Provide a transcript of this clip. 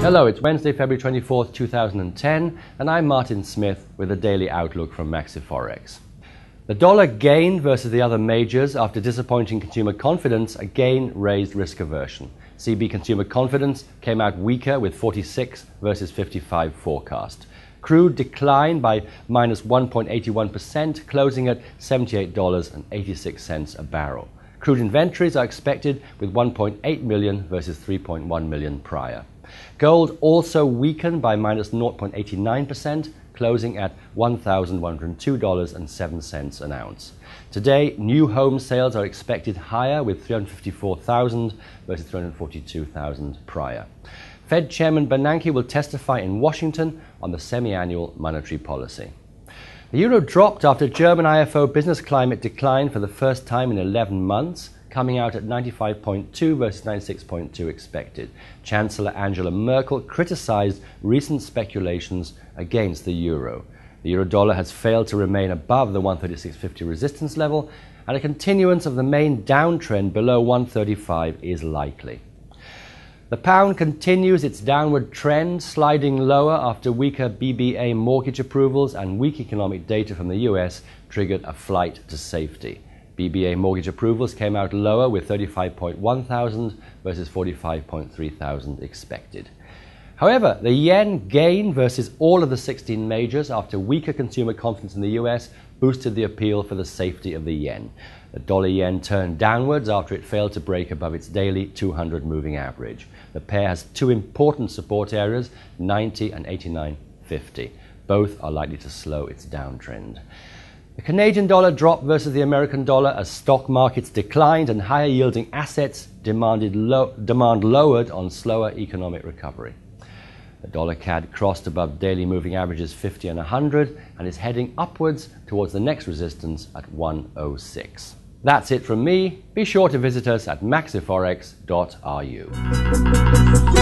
Hello, it's Wednesday, February 24th, 2010, and I'm Martin Smith with a daily outlook from Maxiforex. The dollar gained versus the other majors after disappointing consumer confidence again raised risk aversion. CB consumer confidence came out weaker with 46 versus 55 forecast. Crude declined by minus 1.81%, closing at $78.86 a barrel. Crude inventories are expected with 1.8 million versus 3.1 million prior. Gold also weakened by minus 0.89%, closing at $1,102.07 an ounce. Today, new home sales are expected higher with 354,000 versus 342,000 prior. Fed Chairman Bernanke will testify in Washington on the semi-annual monetary policy. The euro dropped after German IFO business climate declined for the first time in 11 months coming out at 95.2 versus 96.2 expected. Chancellor Angela Merkel criticized recent speculations against the euro. The euro dollar has failed to remain above the 136.50 resistance level, and a continuance of the main downtrend below 135 is likely. The pound continues its downward trend, sliding lower after weaker BBA mortgage approvals and weak economic data from the US triggered a flight to safety. BBA mortgage approvals came out lower with 35.1 thousand versus 45.3 thousand expected. However, the yen gain versus all of the 16 majors after weaker consumer confidence in the US boosted the appeal for the safety of the yen. The dollar yen turned downwards after it failed to break above its daily 200 moving average. The pair has two important support areas, 90 and 89.50. Both are likely to slow its downtrend. The Canadian dollar dropped versus the American dollar as stock markets declined and higher yielding assets demanded lo- demand lowered on slower economic recovery. The dollar CAD crossed above daily moving averages 50 and 100 and is heading upwards towards the next resistance at 106. That's it from me. Be sure to visit us at maxiforex.ru.